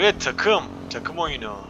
Takım. Takım oyunu.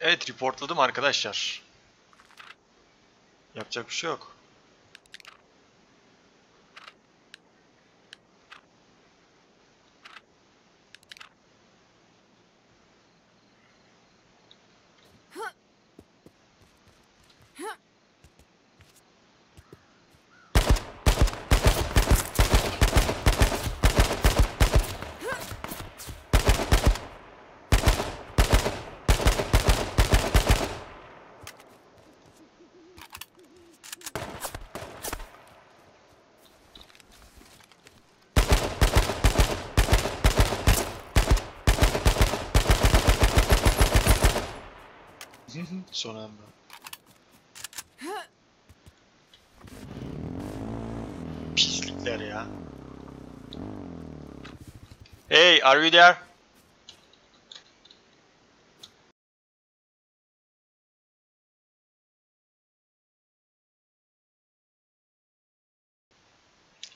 Evet reportladım arkadaşlar. Yapacak bir şey yok. Are you there?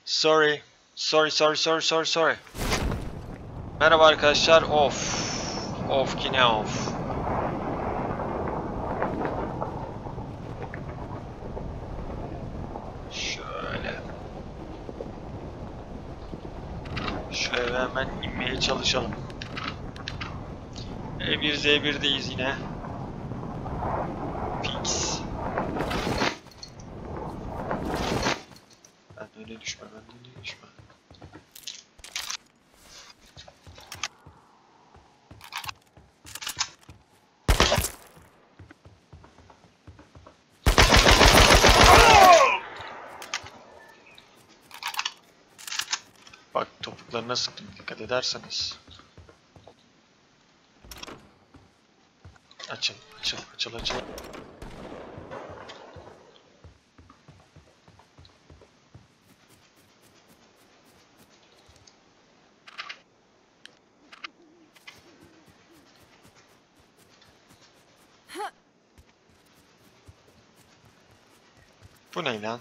Sorry. Sorry, sorry, sorry, sorry, sorry. Merhaba arkadaşlar. Of. Of yine of. Şöyle. Şöyle hemen inmeye çalışalım. E E1 Z1'deyiz yine. Fix. Ben öyle düşme, ben öyle düşme. Topuklarına sıktım dikkat ederseniz. Açıl, açıl, açıl, açıl. Bu ne lan?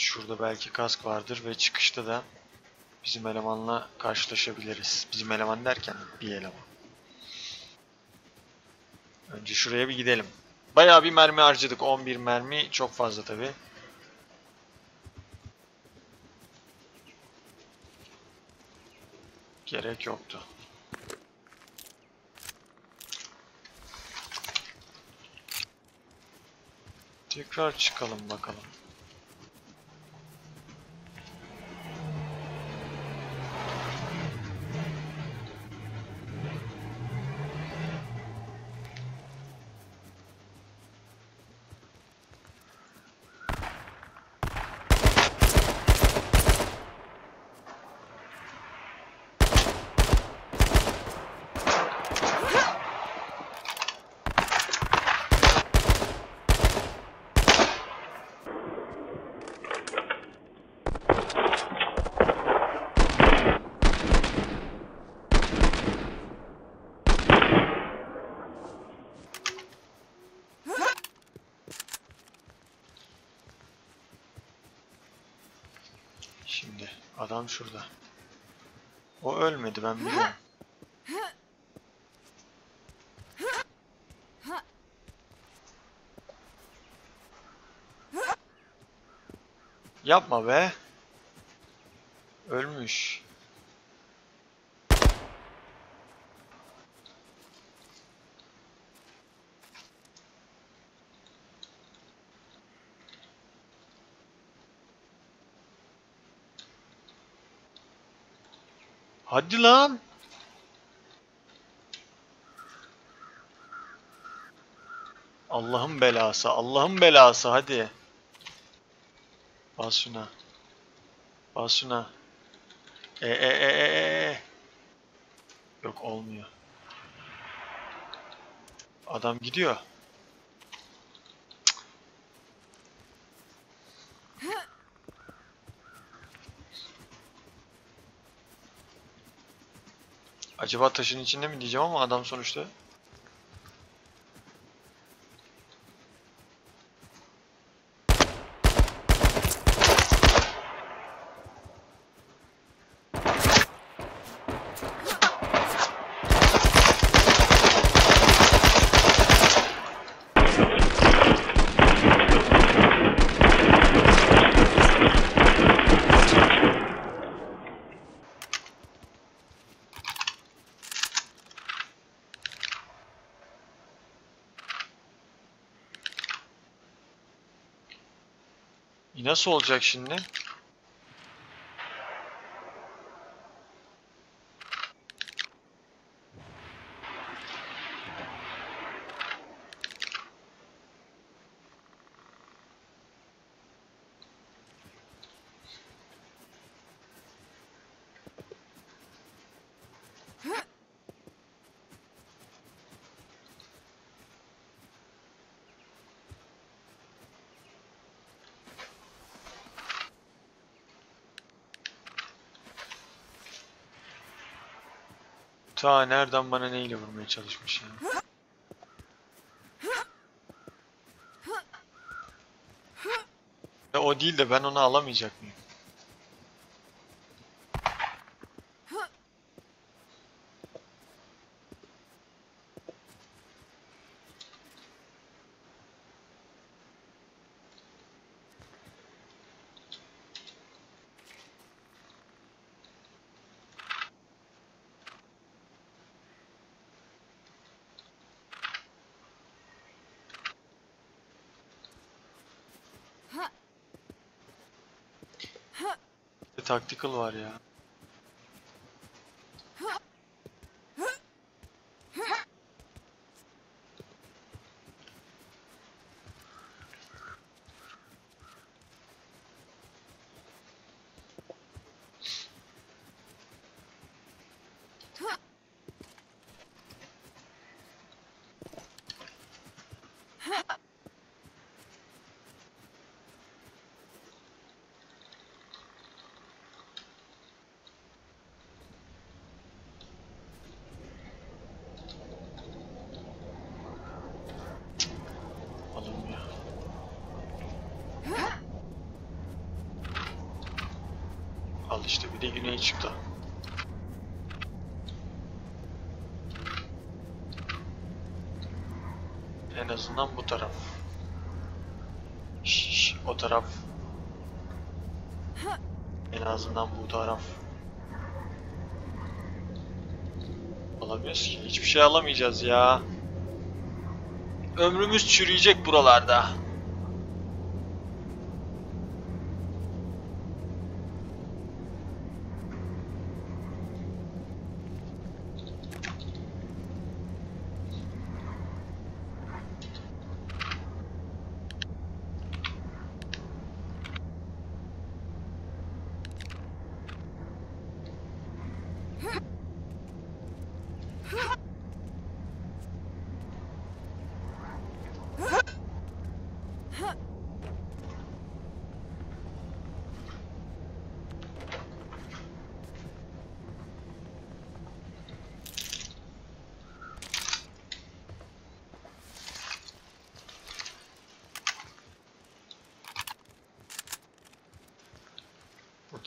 Şurada belki kask vardır ve çıkışta da bizim elemanla karşılaşabiliriz. Bizim eleman derken bir eleman. Önce şuraya bir gidelim. Bayağı bir mermi harcadık. 11 mermi çok fazla tabi. Gerek yoktu. Tekrar çıkalım bakalım. Adam şurada. O ölmedi ben biliyorum. Yapma be. Ölmüş. Hadi lan. Allah'ın belası, Allah'ın belası hadi. Bas şuna. Bas şuna. E e e e e, e. Yok olmuyor. Adam gidiyor. Acaba taşın içinde mi diyeceğim ama adam sonuçta Nasıl olacak şimdi? Ta nereden bana neyle vurmaya çalışmış ya. E, o değil de ben onu alamayacak mıyım? Bir tactical var ya. Alınmıyor. Al işte bir de güney çıktı. En azından bu taraf. Şş, o taraf. En azından bu taraf. Alamıyoruz ki. Hiçbir şey alamayacağız ya. Ömrümüz çürüyecek buralarda.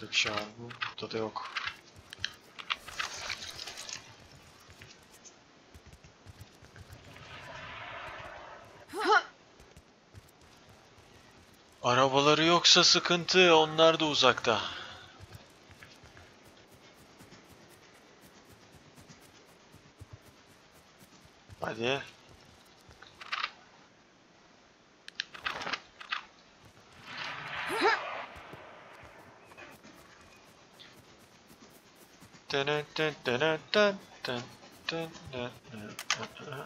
Burada bir şey var mı? Burada da yok. Arabaları yoksa sıkıntı, onlar da uzakta. Hadi. dın dın dın dın dın dın dın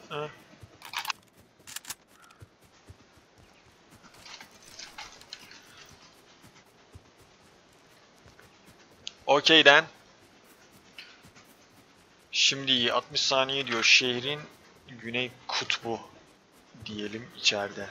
dın. Okeyden. Şimdi 60 saniye diyor şehrin güney kutbu diyelim içeride.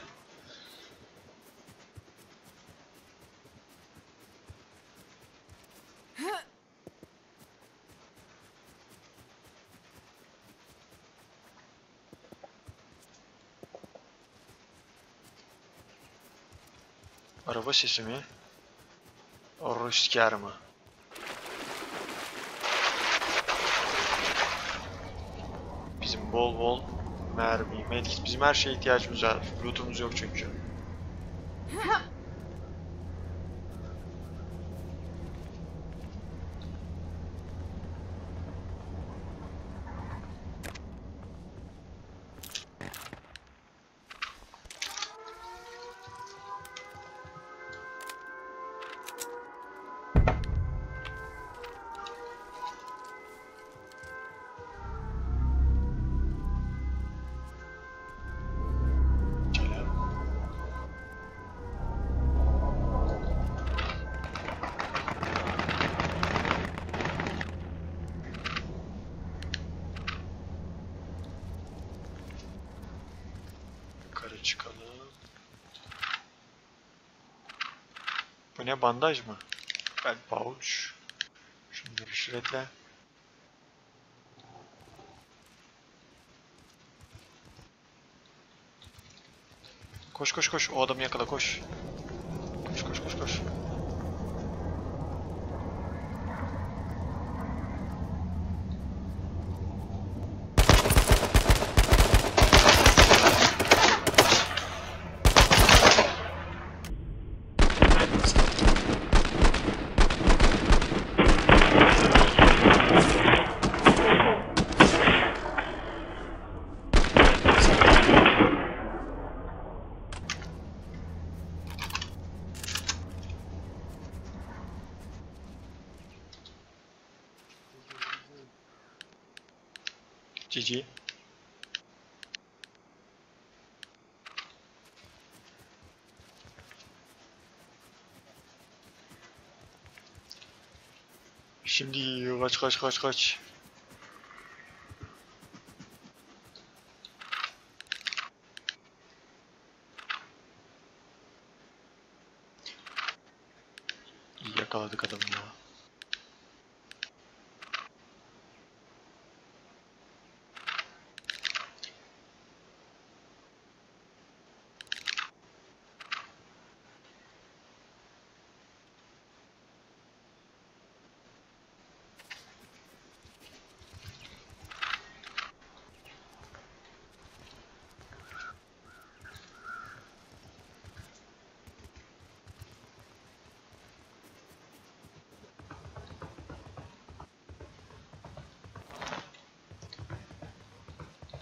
Araba sesi mi? Rüzgar mı? Bizim bol bol mermi, medkit, bizim her şeye ihtiyacımız var. Lootumuz yok çünkü. Bandaj mı? Bel pouch. Şunları şiretle. Koş koş koş. O adamı yakala koş. Koş koş koş koş. GG. Şimdi kaç kaç kaç kaç. Yakaladık adamı ya.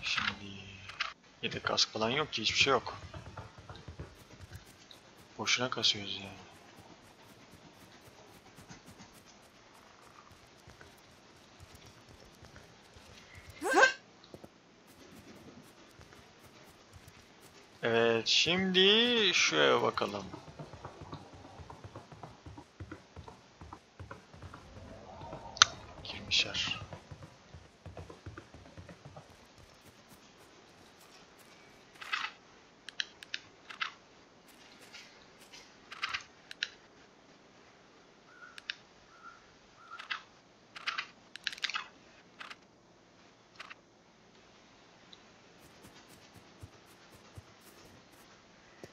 Şimdi yedek kask falan yok ki hiçbir şey yok. Boşuna kasıyoruz yani. Evet şimdi şu eve bakalım.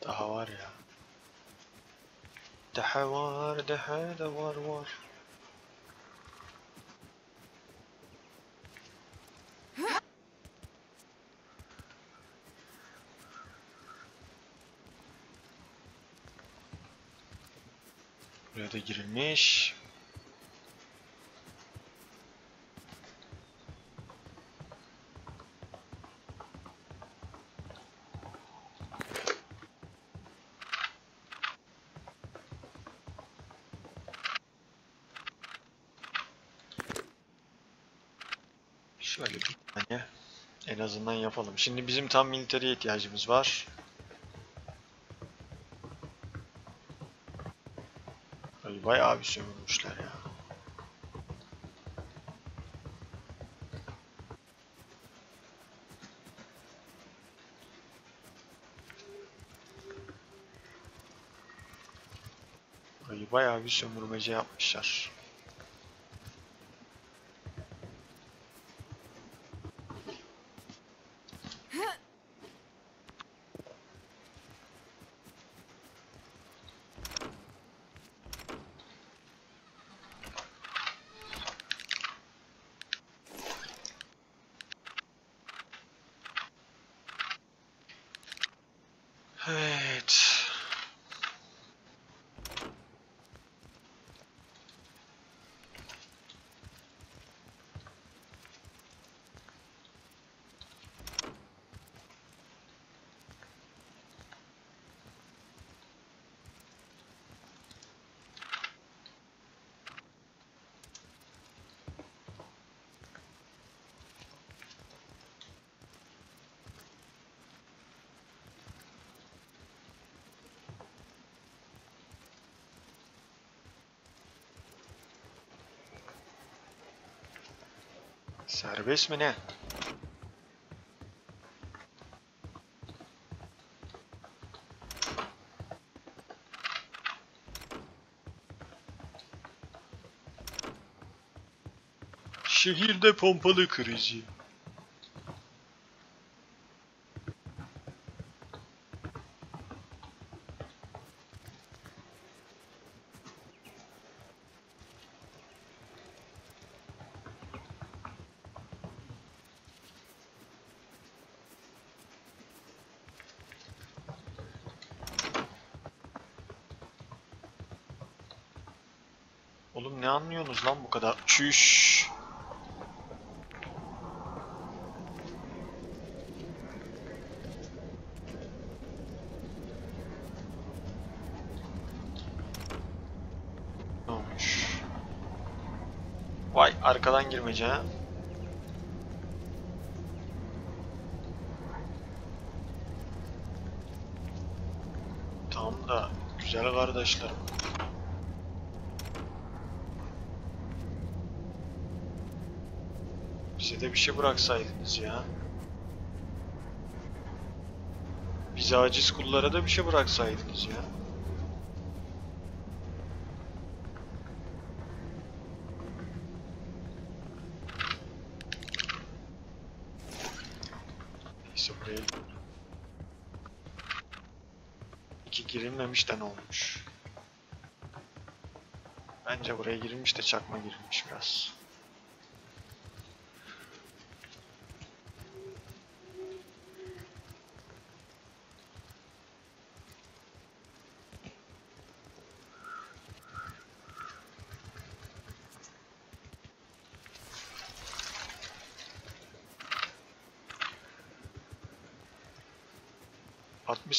Daha var ya. Daha var, daha da var var. Buraya da girilmiş. Şöyle bir tane en azından yapalım. Şimdi bizim tam militariye ihtiyacımız var. Ay bayağı bir sömürmüşler ya. Burayı bayağı bir sömürmece yapmışlar. Evet. Serbest mi ne? Şehirde pompalı krizi. Oğlum ne anlıyorsunuz lan bu kadar? Çüş. Olmuş? Vay arkadan girmece ha. Tamam da güzel kardeşlerim. Bize de bir şey bıraksaydınız ya. Bize aciz kullara da bir şey bıraksaydınız ya. Neyse buraya iki girilmemiş de ne olmuş? Bence buraya girilmiş de çakma girilmiş biraz.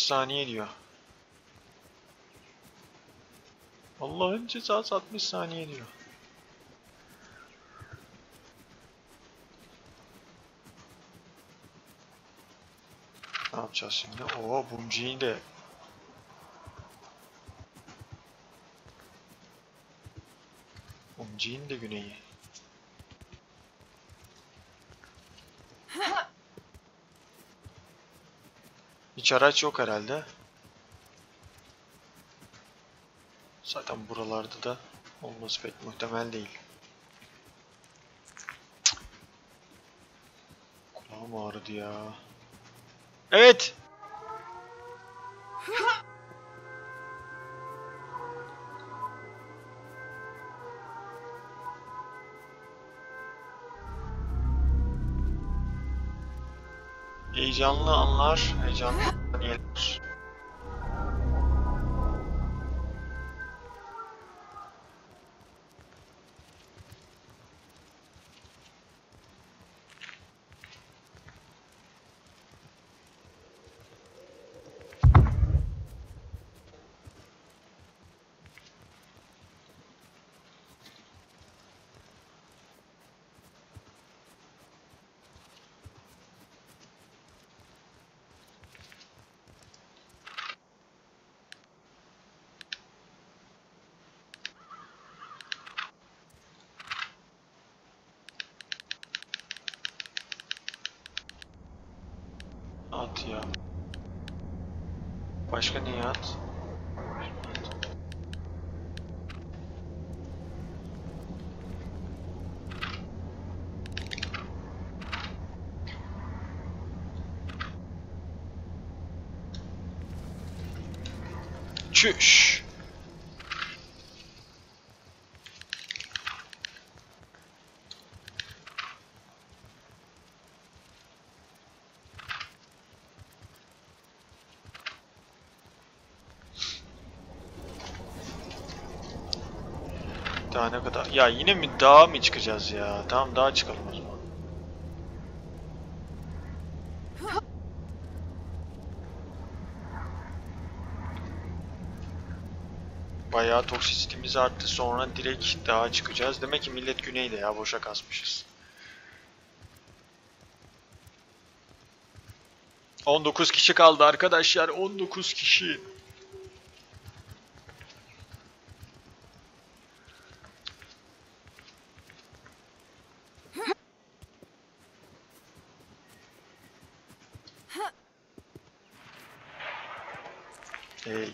Saniye diyor. Allah'ın cezası 60 saniye diyor. Ne yapacağız şimdi? Oo Bumci'yi de Bumci'nin de güneyi. Hiç araç yok herhalde. Zaten buralarda da olması pek muhtemel değil. Kulağım ağrıdı ya. Evet. Heyecanlı anlar, heyecanlı saniyeler. anti ya. Başka Kadar? Ya yine mi dağa mı çıkacağız ya? Tamam dağa çıkalım o zaman. Bayağı toksisitimiz arttı. Sonra direkt dağa çıkacağız. Demek ki millet güneyde ya. Boşa kasmışız. 19 kişi kaldı arkadaşlar. 19 kişi. Hey.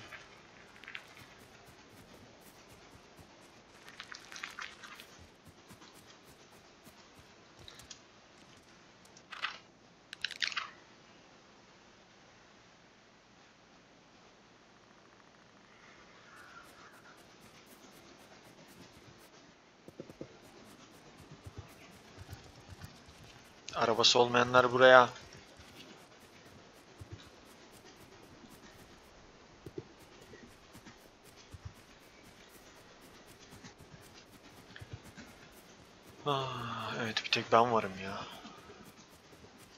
Arabası olmayanlar buraya. Ah, evet bir tek ben varım ya.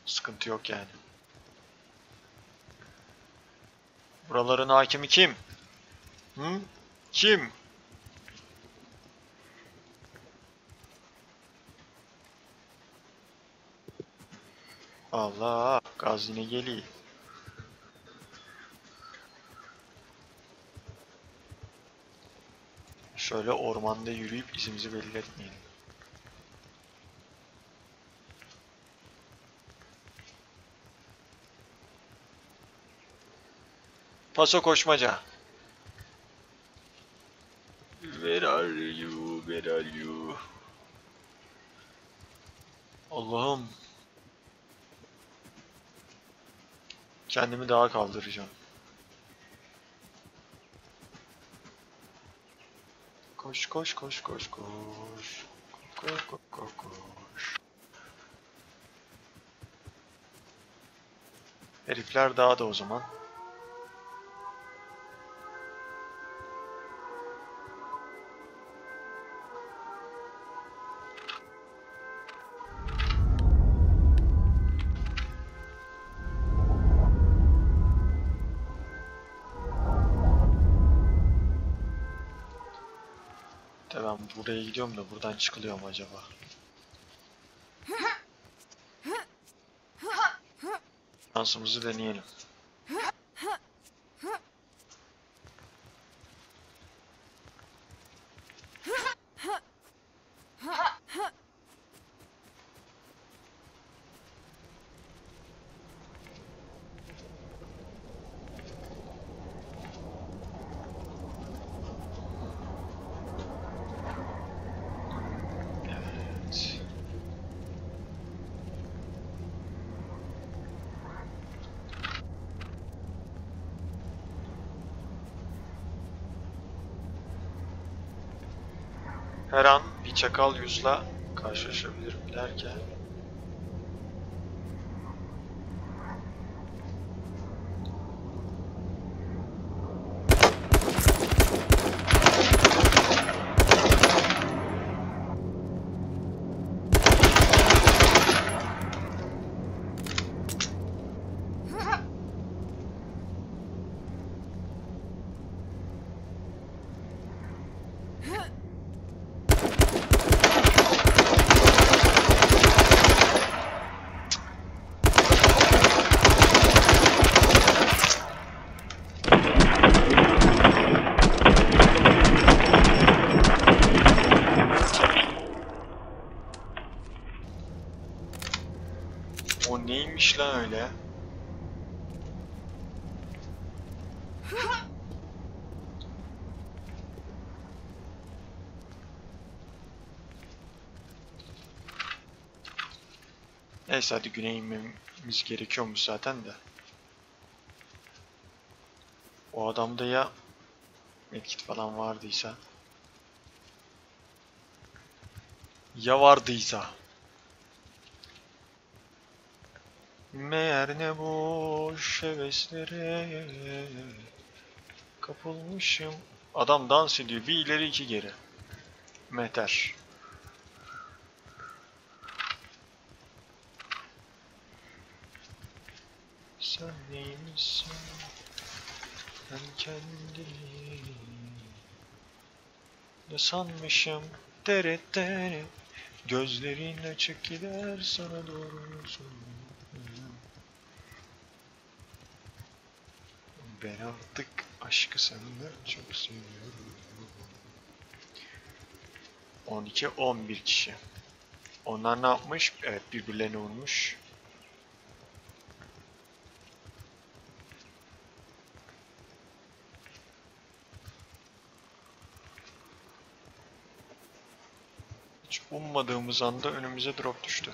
Sıkıntı yok yani. Buraların hakimi kim? Hı? Kim? Allah, gaz yine geliyor. Şöyle ormanda yürüyüp izimizi belli. Paso koşmaca. Where are you? Where are you? Allah'ım. Kendimi daha kaldıracağım. Koş koş koş koş koş. Koş koş koş koş. Herifler dağda o zaman. Buraya gidiyorum da buradan çıkılıyor mu acaba? Şansımızı deneyelim. Evet. Her an bir çakal yüzle karşılaşabilirim derken o neymiş lan öyle? Neyse hadi güneye inmemiz gerekiyormuş zaten de. O adamda ya medkit falan vardıysa. Ya vardıysa. Meğer ne boş heveslere kapılmışım. Adam dans ediyor. Bir ileri iki geri. Meter. Sen neymişsin? Ben kendimi ne sanmışım? Deret deret. Gözlerin açık sana doğru Ben artık aşkı senden çok seviyorum. 12-11 kişi. Onlar ne yapmış? Evet birbirlerine vurmuş. Hiç ummadığımız anda önümüze drop düştü.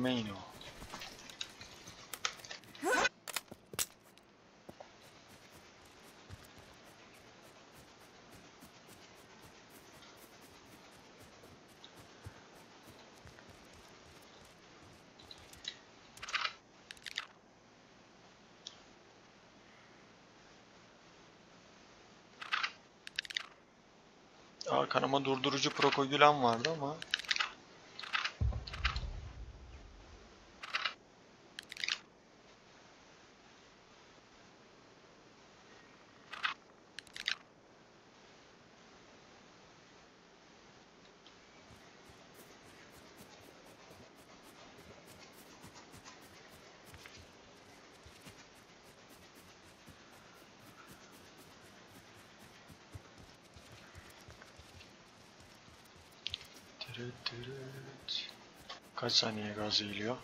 Ormeino. Aa, durdurucu prokogülen vardı ama Kaç saniye gaz geliyor?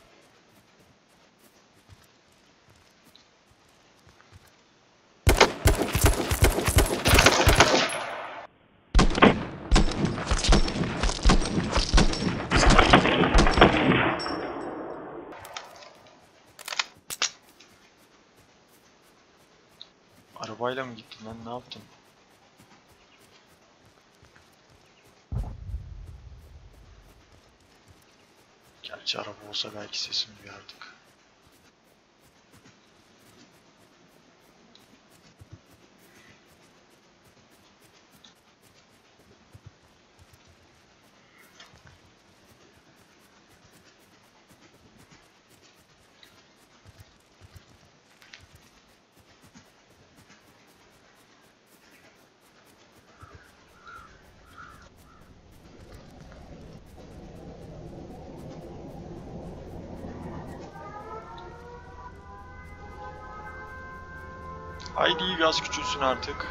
Arabayla mı gittin lan ne yaptın? Gerçi araba olsa belki sesimi duyardık. Gaz küçülsün artık.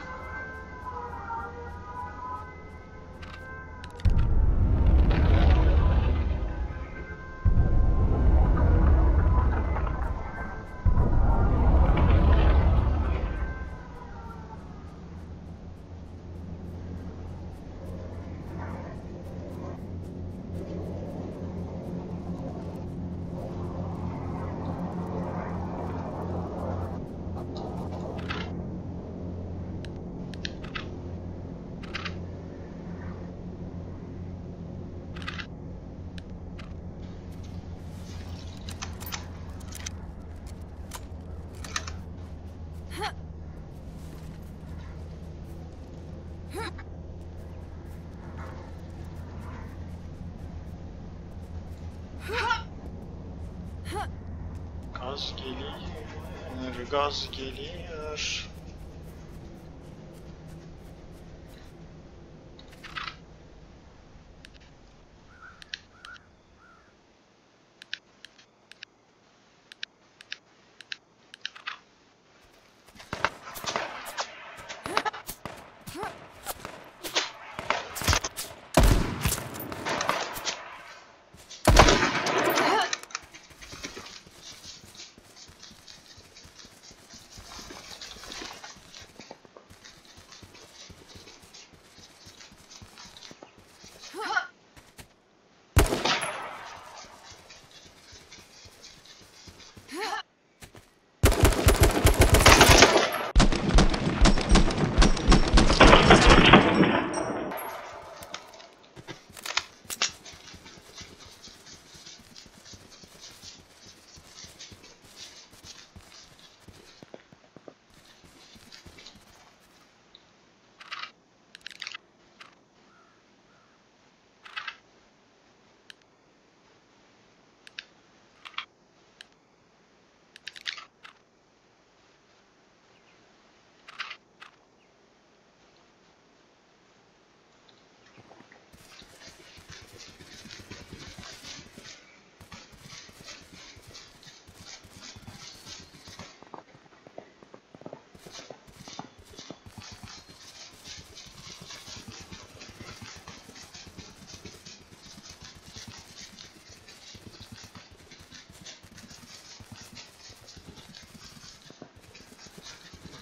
Gaz geliyor, gaz geliyor.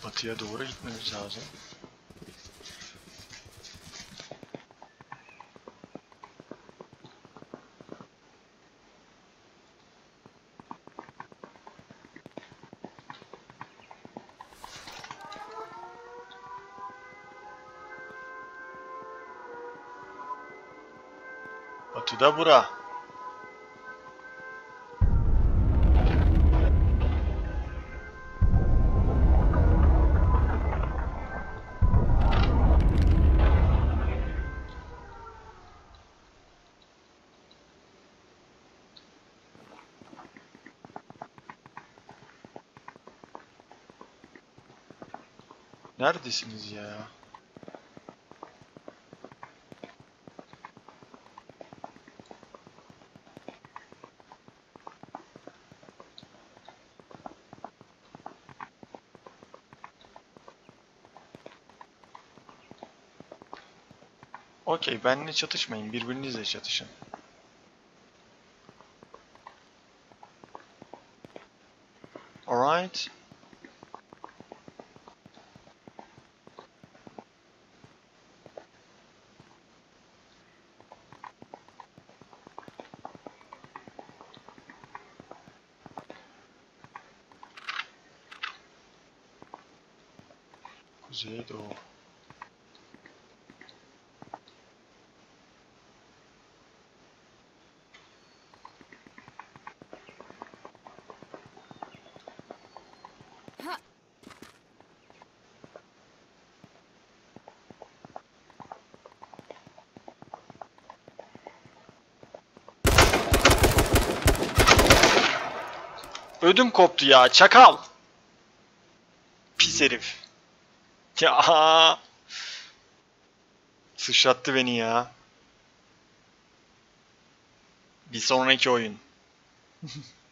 Batıya doğru gitmemiz lazım. Batıda bura. Neredesiniz ya? Okey, benimle çatışmayın, birbirinizle çatışın. Alright. Ödüm koptu ya çakal. Pis herif. Ya. Sıçrattı beni ya. Bir sonraki oyun.